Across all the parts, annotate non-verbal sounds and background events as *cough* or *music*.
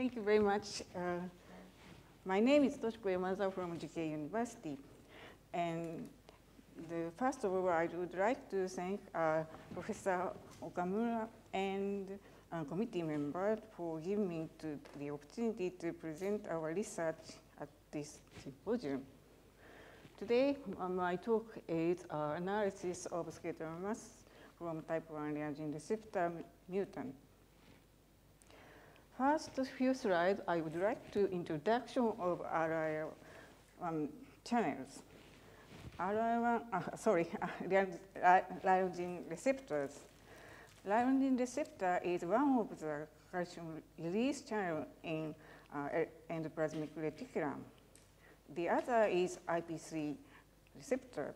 Thank you very much. Uh, my name is Toshiko Yamazawa from GK University. And the, first of all, I would like to thank uh, Professor Okamura and uh, committee members for giving me to the opportunity to present our research at this symposium. Today, my talk is uh, analysis of skeletal mass from type 1 reagin receptor mutant First few slides, I would like to introduction of RI1 channels. RI1, uh, *laughs* sorry, *laughs* ryosin receptors. Ryosin receptor is one of the calcium release channel in uh, endoplasmic reticulum. The other is IP3 receptors.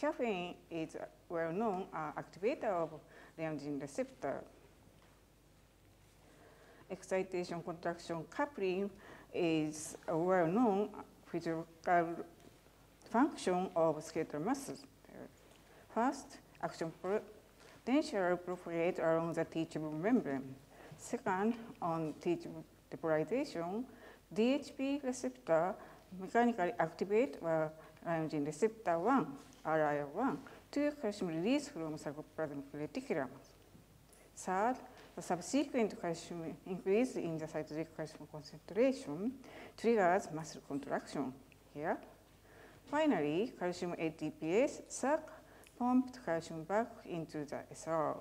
Caffeine is well-known uh, activator of ryosin receptor excitation contraction coupling is a well-known physical function of skeletal muscles. First, action potential propagate along the teachable membrane. Second, on teachable depolarization, DHP receptor mechanically activate ryosin receptor 1, RIR1, to calcium release from sarcoplasmic reticulum. Third, the subsequent calcium increase in the cytosolic calcium concentration triggers muscle contraction here. Finally, calcium ATPase suck pumped calcium back into the SR.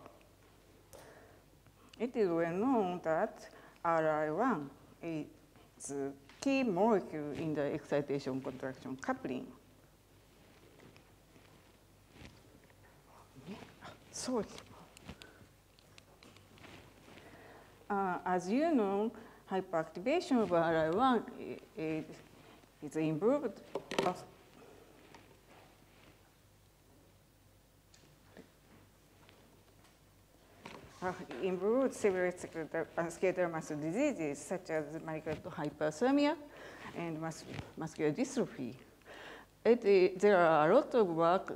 It is well known that RI1 is a key molecule in the excitation contraction coupling. Sorry. Uh, as you know, hyperactivation of RI1 is, is improved. Uh, improved several skeletal muscle diseases such as myocardial hyperthermia and mus muscular dystrophy. It, there are a lot of work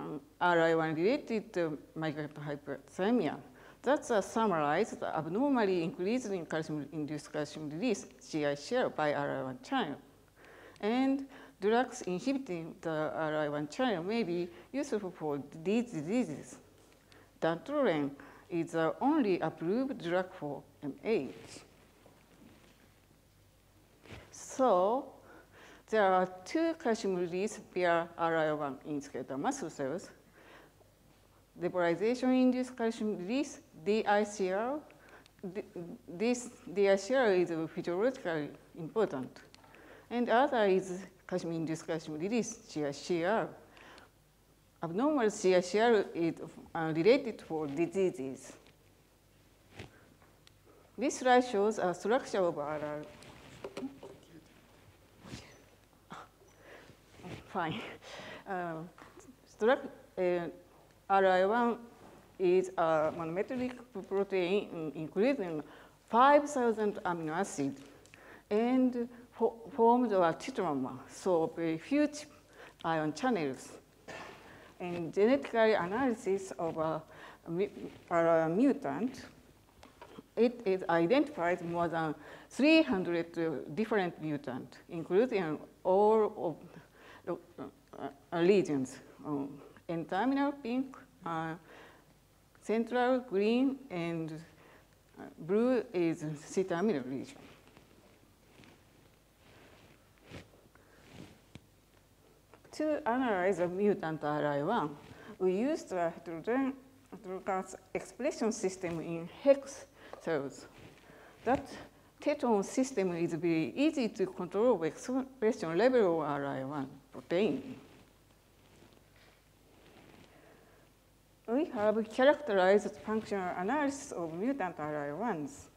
um, RI1 related to myocardial hyperthermia. That's a summarized abnormally increased in calcium-induced calcium release, CICR, by RI1 channel. And drugs inhibiting the RI1 channel may be useful for these diseases. Dantrolen is the only approved drug for MH. So there are two calcium release via RI1 in skeletal muscle cells. Depolarization-induced calcium release DICR, this DICR is physiologically important. And other is calcium-induced calcium release, CICR. Abnormal CICR is uh, related for diseases. This slide shows a structure of RR. *laughs* Fine. Uh, uh, RI1 is a monometric protein including 5,000 amino acids and forms a tetramer, so very huge ion channels. And genetically analysis of a, a mutant, it is identified more than 300 different mutants, including all of the uh, regions. Um, N-terminal pink, uh, Central green and uh, blue is C-terminal region. To analyze the mutant RI1, we used the heterogeneous expression system in hex cells. That tetron system is very easy to control expression level of RI1 protein. We have characterized functional analysis of mutant RI1s.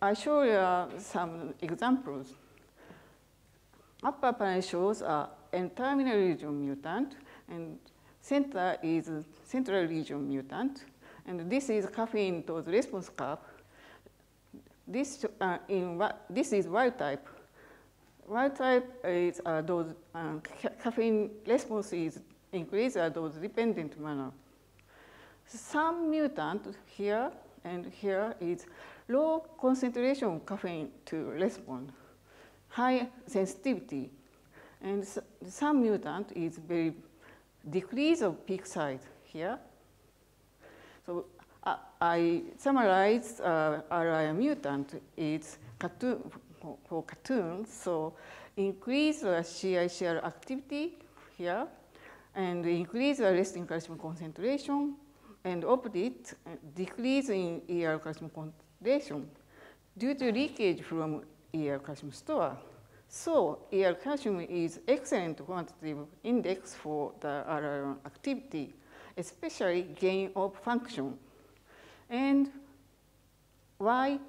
I show you some examples. Upper panel shows a N-terminal region mutant, and center is central region mutant, and this is caffeine dose response curve. This, uh, in, this is wild type. Wild type is uh, those uh, caffeine response is increase a dose-dependent manner. Some mutant here and here is low concentration of caffeine to respond, high sensitivity, and some mutant is very decrease of peak size here. So uh, I summarized uh, RI mutant is cartoon, for cartoon, so increase the CICR activity here and increase the resting calcium concentration and opposite uh, decrease in ER calcium concentration due to leakage from ER calcium store. So ER calcium is excellent quantitative index for the RR activity, especially gain of function. And why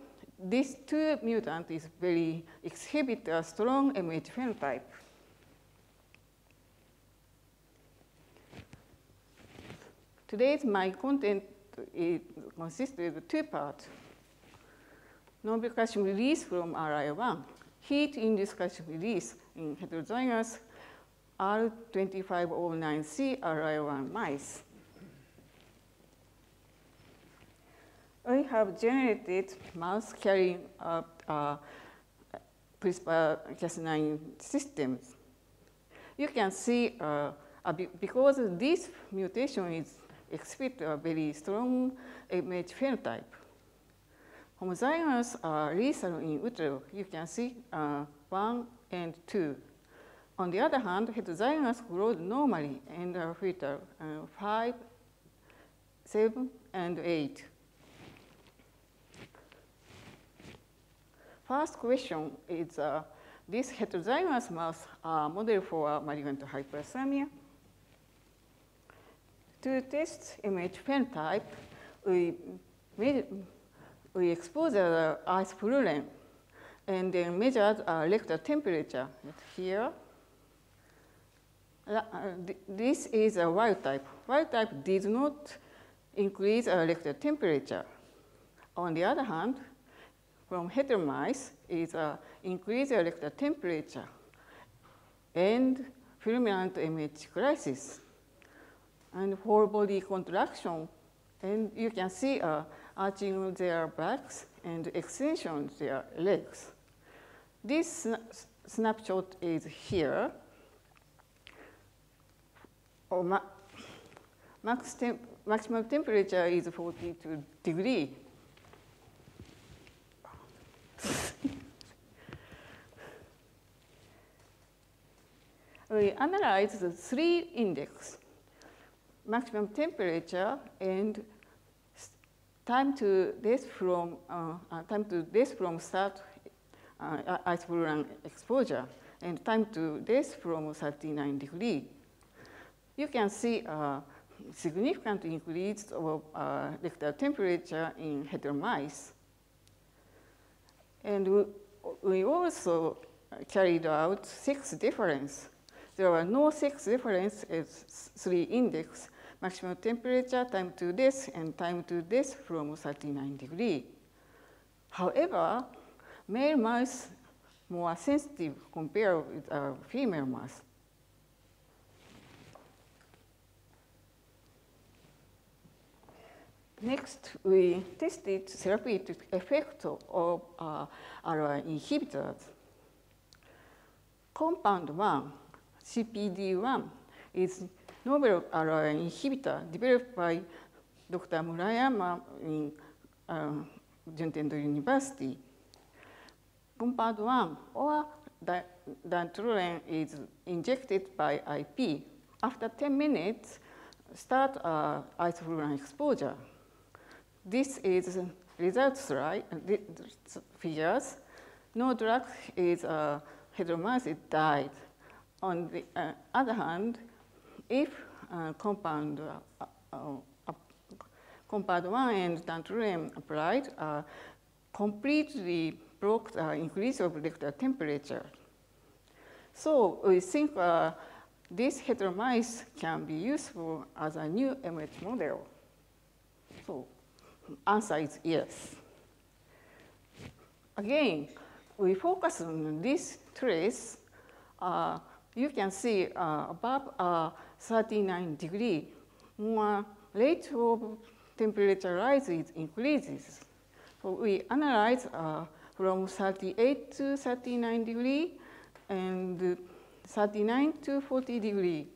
this two mutant is very exhibit a strong MH phenotype. Today's my content is, consists of two parts. Calcium release from RI1, heat-induced calcium release in heterozygous R2509C RI1 mice. I have generated mouse carrying uh, uh, CRISPR-Cas9 systems. You can see uh, because this mutation is exhibit a very strong MH phenotype. Homozygous are lethal in utero. You can see uh, 1 and 2. On the other hand, heterozygous grow normally and are fetal uh, 5, 7, and 8. First question is uh, this heterozygous mouse are model for malignant hyperthermia. To test MH phenotype, we, made, we exposed the ice fluorine and then measured uh, rectal temperature here. Uh, this is a wild type. Wild type did not increase uh, rectal temperature. On the other hand, from heteromice is uh, increase rectal temperature and fulminant image crisis and whole body contraction. And you can see uh, arching their backs and extension their legs. This snapshot is here. Oh, ma max temp maximum temperature is 42 degree. *laughs* we analyze the three index maximum temperature and time to death from uh, uh, time to death from start uh, ice fluorine exposure and time to death from 39 degree. You can see a significant increase of uh, rectal temperature in heteromice. And we, also carried out sex difference. There were no sex difference as three index, maximum temperature, time to this and time to this from 39 degree. However, male mice more sensitive compared with a female mice. Next, we tested therapeutic effect of uh, our inhibitors. Compound 1, CPD1, is novel RI inhibitor developed by Dr. Murayama in uh, Juntendo University. Compound 1 or dantrolene is injected by IP. After 10 minutes, start uh, isoflurane exposure. This is result slide, figures. No drug is uh, heteromycin died. On the uh, other hand, if uh, compound, uh, uh, uh compound 1 and dantrolene applied, completely broke the increase of rectal temperature. So we think this heteromice can be useful as a new MH model. So answer is yes. Again, we focus on this trace. Uh, you can see uh, above uh, 39 degree, more rate of temperature rises, increases. So we analyze uh, from 38 to 39 degree and 39 to 40 degree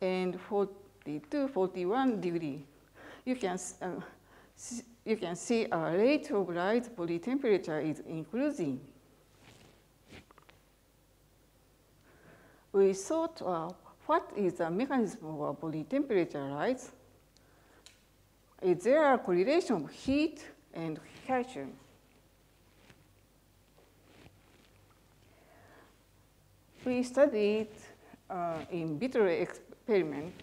and 40 to 41 degree. You can, uh, you can see a rate of rise body temperature is increasing. We thought, uh, what is the mechanism of body temperature rise? Is there a correlation of heat and calcium? We studied uh, in vitro experiment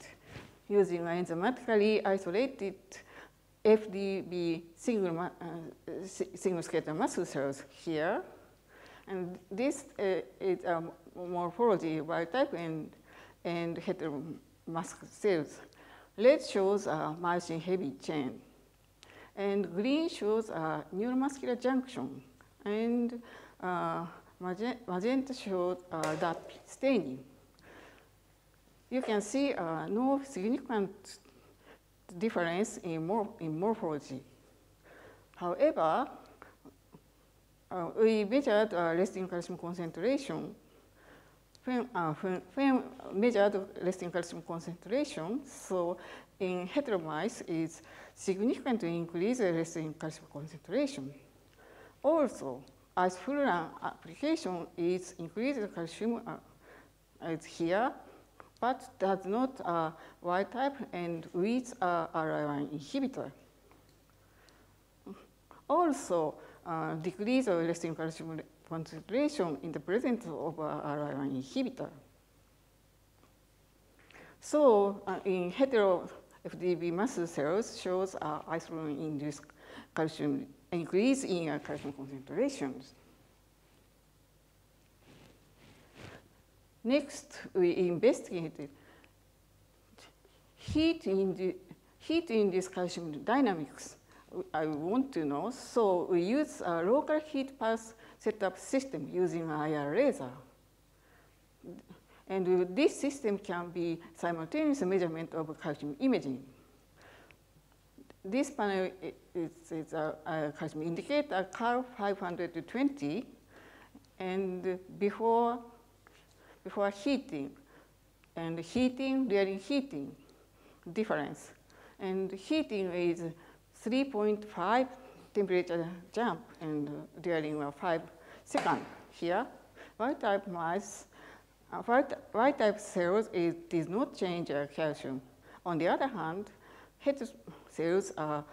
using enzymatically isolated FDB single, uh, single skeletal muscle cells here. And this uh, is a morphology wild type and, and heteromuscle cells. Red shows a myosin heavy chain. And green shows a neuromuscular junction. And uh, magenta shows uh, that staining. You can see uh, no significant difference in, mor in morphology. However, uh, we measured uh, resting calcium concentration. When, uh, when, when, measured resting calcium concentration, so in heteromice is significantly increase resting calcium concentration. Also, as Fulran application is increased calcium uh, is here, but does not uh, wild type and with uh, RI1 inhibitor. Also, uh, decrease of resting calcium concentration in the presence of uh, RI1 inhibitor. So uh, in hetero FDB muscle cells shows uh, isolin-induced calcium increase in uh, calcium concentrations. Next, we investigated heat in the heat in this calcium dynamics. I want to know, so we use a local heat pulse setup system using IR laser. And this system can be simultaneous measurement of calcium imaging. This panel is, is a, a calcium indicator, CAL 520, and before before heating, and heating during heating difference. And heating is 3.5 temperature jump and during uh, five seconds here. Y type mice, uh, Y type cells it does not change uh, calcium. On the other hand, het cells are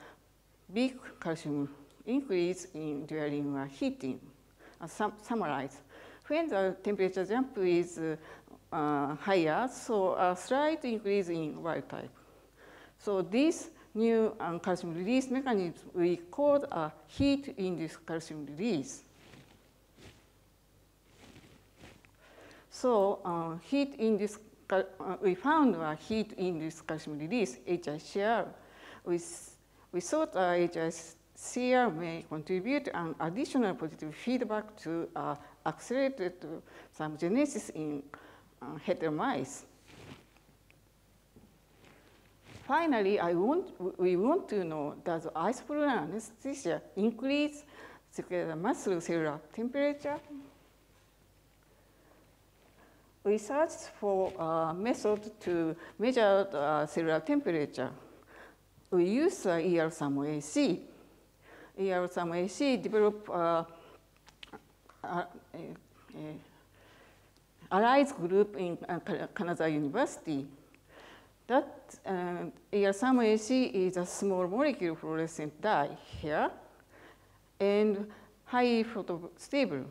big calcium increase in during uh, heating. Uh, sum summarize when the temperature jump is uh, higher, so a slight increase in wild type. So this new um, calcium release mechanism we call a heat-induced calcium release. So uh, heat-induced, uh, we found a heat-induced calcium release, HICR. We, we thought uh, HICR may contribute an additional positive feedback to uh, accelerated thermogenesis in uh, mice. Finally, I want, we want to know does isoflurane anesthesia increase the muscle cellular temperature? We searched for a method to measure the cellular temperature. We use uh, ER-SUM-AC. ER-SUM-AC developed uh, uh, allies group in uh, Kanazawa University. That uh, ER-SUM-AC is a small molecule fluorescent dye here, and high photostable.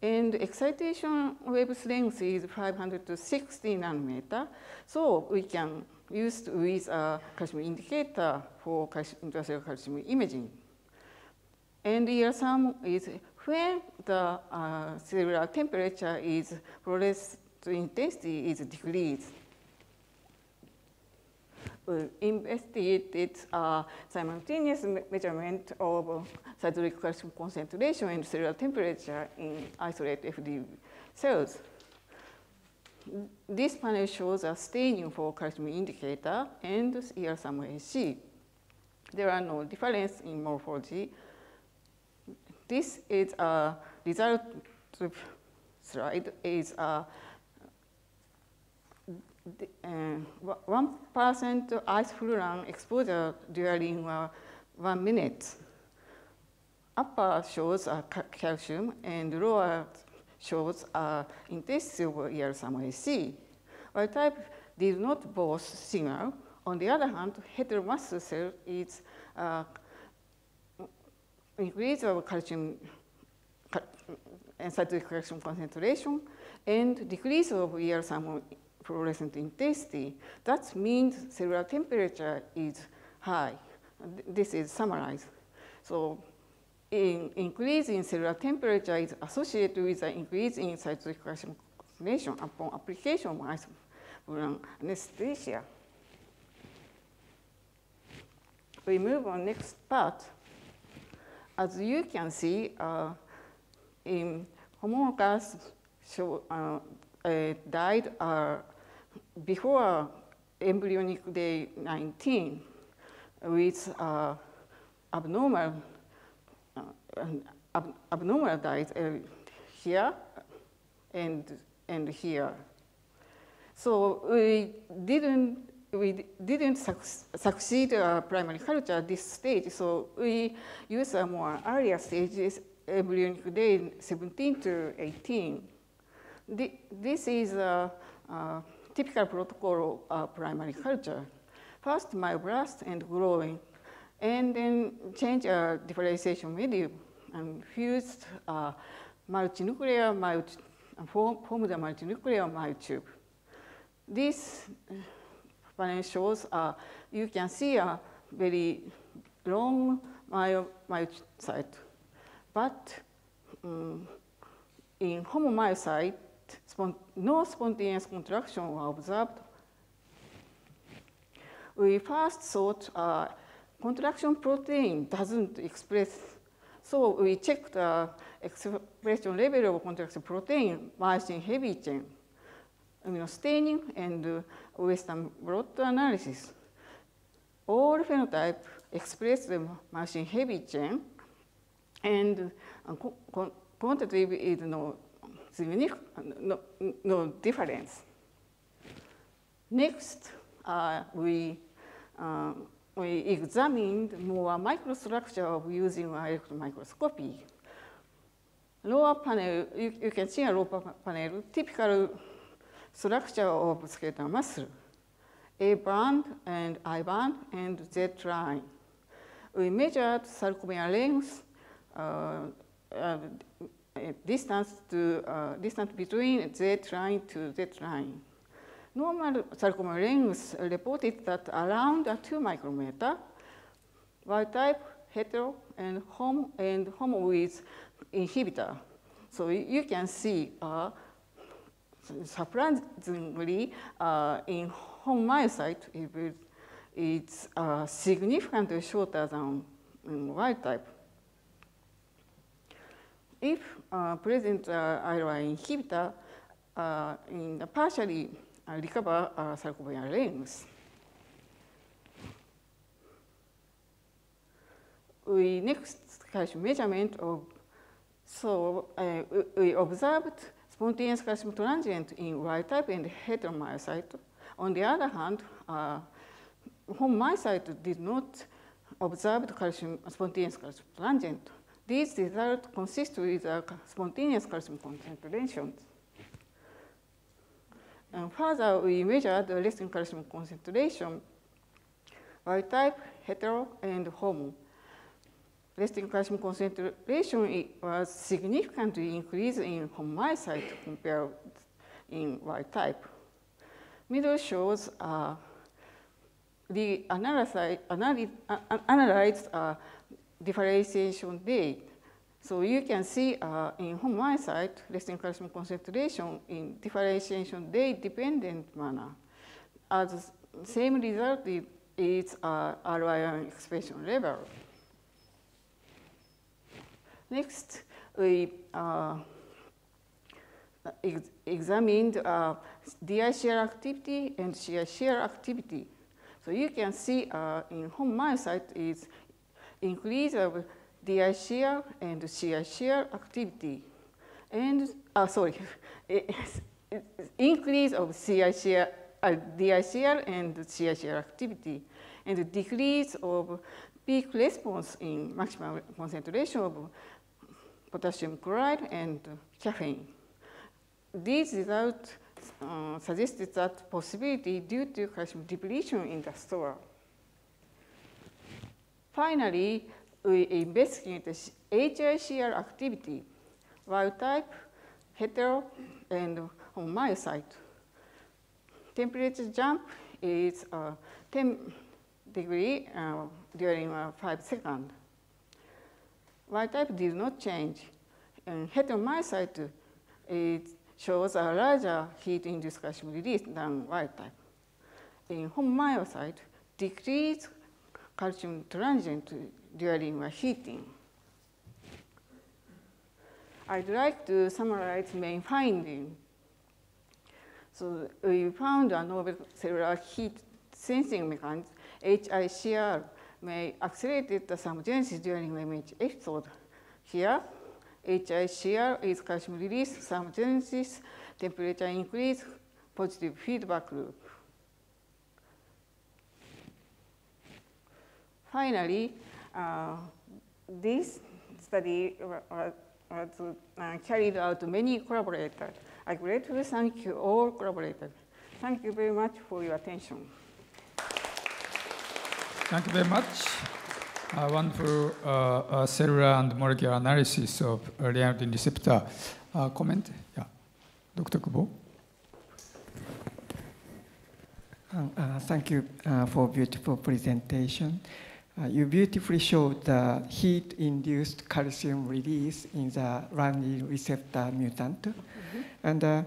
And excitation wavelength is 500 to 60 nanometer, so we can use with a calcium indicator for calcium, calcium imaging. And ER-SUM is when the uh, cellular temperature is fluorescent intensity is decreased. We investigated uh, simultaneous measurement of cytolytic calcium concentration and cellular temperature in isolated FD cells. This panel shows a staining for calcium indicator and ER-SUM-AC. there are no difference in morphology. This is a result slide is a one percent isoflurane exposure during uh, one minute. Upper shows uh, calcium and lower shows uh, intensity of ER AC. Wild type did not both signal. On the other hand, heteromuscle cell is uh, increase of calcium and cytotoxic concentration and decrease of ER fluorescent intensity. That means cellular temperature is high. This is summarized. So in increase in cellular temperature is associated with an increase in cytotoxic concentration upon application of anesthesia. We move on next part. As you can see, uh, in homologous show, uh, uh, died uh, before embryonic day 19 with uh, abnormal uh, ab abnormal diet uh, here and and here. So we didn't we didn't suc succeed uh, primary culture at this stage. So we use a more earlier stages embryonic day 17 to 18. The, this is a, a typical protocol of primary culture. First, myoblast and growing, and then change a differentiation medium and fused uh, multinuclear multi, form, form the multinuclear myotube. This panel shows uh, you can see a very long myo, myocyte, but um, in homomyocyte, no spontaneous contraction were observed. We first thought uh, contraction protein doesn't express, so we checked the expression level of contraction protein myosin heavy chain, immunostaining, and uh, Western blot analysis. All phenotype express the myosin heavy chain, and uh, quantitative is no no, no difference. Next, uh, we, uh, we examined more microstructure of using electron microscopy. Lower panel, you, you can see a lower panel, typical structure of skeletal muscle. A band and I band and Z line. We measured sarcomere length, uh, uh, distance to uh, distance between Z line to Z line. Normal sarcomere length reported that around 2 micrometer, wild type, hetero, and homo, and homo with inhibitor. So you can see, uh, surprisingly, uh, in homomyocyte, it, it's uh, significantly shorter than wild type. If uh, present uh, IRI inhibitor uh, in partially uh, recover uh, length. We next calcium measurement of, so uh, we observed spontaneous calcium transient in wild type and heteromyocyte. On the other hand, uh, did not observe calcium, spontaneous calcium transient. These results consist with a spontaneous calcium concentration. And further, we measured the resting calcium concentration by type, hetero, and homo. Resting calcium concentration was significantly increased in homomyocyte compared in wild type. Middle shows uh, the analyzed, analyzed uh, differentiation rate. So you can see uh, in homomyocyte resting calcium concentration in differentiation rate dependent manner. As same result is uh, RYR expression level. Next, we uh, ex examined uh, DI shear activity and shear shear activity. So you can see uh, in home myocyte is increase of DICR and CICR activity. And, uh, sorry, *laughs* increase of CICR, uh, DICR and CICR activity, and decrease of peak response in maximum concentration of potassium chloride and caffeine. These results uh, suggested that possibility due to calcium depletion in the store. Finally, we investigated HICR activity, wild type, hetero, and homomyocyte. Temperature jump is uh, 10 degree uh, during uh, 5 seconds. Wild type did not change. And heteromyocyte it shows a larger heat-induced calcium release than wild type. In homomyocyte, decreased calcium transient during heating. I'd like to summarize main finding. So we found a novel cellular heat sensing mechanism, HICR, may accelerate the thermogenesis during the MH episode. Here, HICR is calcium release, thermogenesis, temperature increase, positive feedback loop. Finally, uh, this study was, was uh, carried out many collaborators. I gratefully thank you all collaborators. Thank you very much for your attention. Thank you very much. Uh, wonderful uh, uh, cellular and molecular analysis of renin receptor. Uh, comment? Yeah. Dr. Kubo. Uh, thank you uh, for beautiful presentation. Uh, you beautifully showed the heat-induced calcium release in the renin receptor mutant. Mm -hmm. And uh,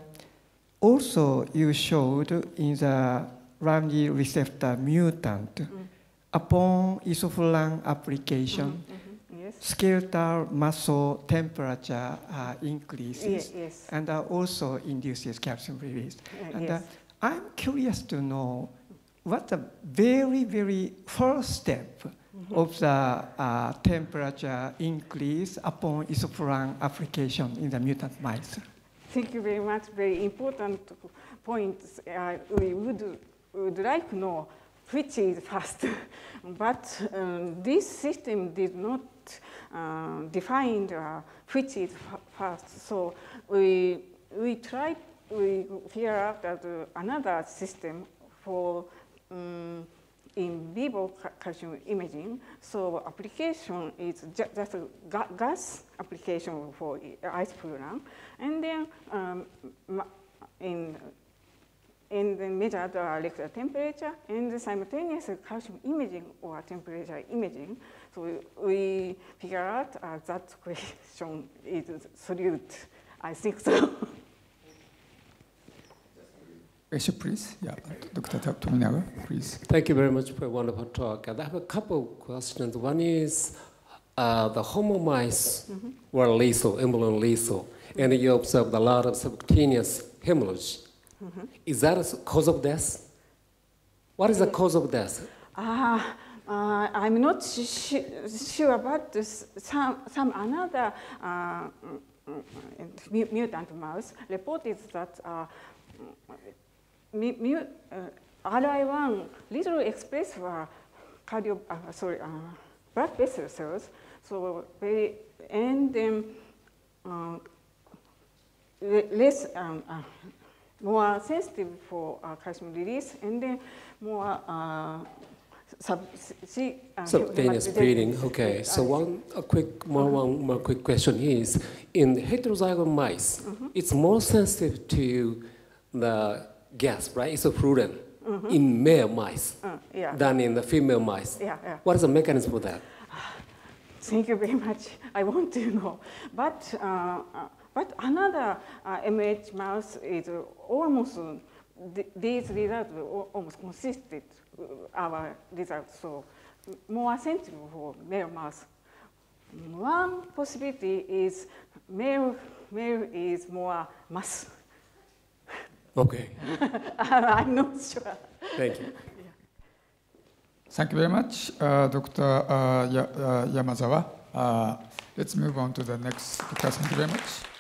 also you showed in the renin receptor mutant, mm -hmm. upon isoflurane application, mm -hmm. yes. skeletal muscle temperature uh, increases yes. and uh, also induces calcium release. and yes. I'm curious to know what the very, very first step mm -hmm. of the uh, temperature increase upon isoflurane application in the mutant mice? Thank you very much. Very important points. Uh, we would, would like to know which is fast. *laughs* but um, this system did not uh, define uh, which is fast. So we, we tried, we figure out that, uh, another system for um, in vivo calcium imaging. So application is ju just gas application for ice program. And then um, in and then measure the molecular temperature and the simultaneous calcium imaging or temperature imaging. So we, figure out uh, that question is solved. I think so. *laughs* Question, please. Yeah, Dr. Tominaga, please. Thank you very much for a wonderful talk. I have a couple of questions. One is uh, the homo mice mm -hmm. were lethal, embryo lethal, and you observed a lot of subcutaneous hemorrhage. Mm -hmm. Is that a cause of death? What is the cause of death? Uh, uh, I'm not sure about this. Some, some another uh, mutant mouse reported that uh, mu, uh, RI1 little express for cardio, uh, sorry, uh, blood vessel cells. So very, and then uh, less, um, uh, more sensitive for uh, calcium release, and then more uh, sub, see, uh, subcutaneous bleeding. Okay, so one a quick more uh -huh. one more quick question is in heterozygous mice, uh -huh. it's more sensitive to the gas, right? It's a prudent mm -hmm. in male mice uh, yeah. than in the female mice. Yeah, yeah. What is the mechanism for that? *sighs* Thank you very much. I want to know. But, uh, uh but another uh, MH mouse is almost, these results almost consistent our results. So more sensitive for male mouse. One possibility is male, male is more mass Okay. *laughs* I'm not sure. Thank you. Thank you very much, uh, Dr. Uh, Ya- uh, Yamazawa. Uh, let's move on to the next speaker. Thank you very much.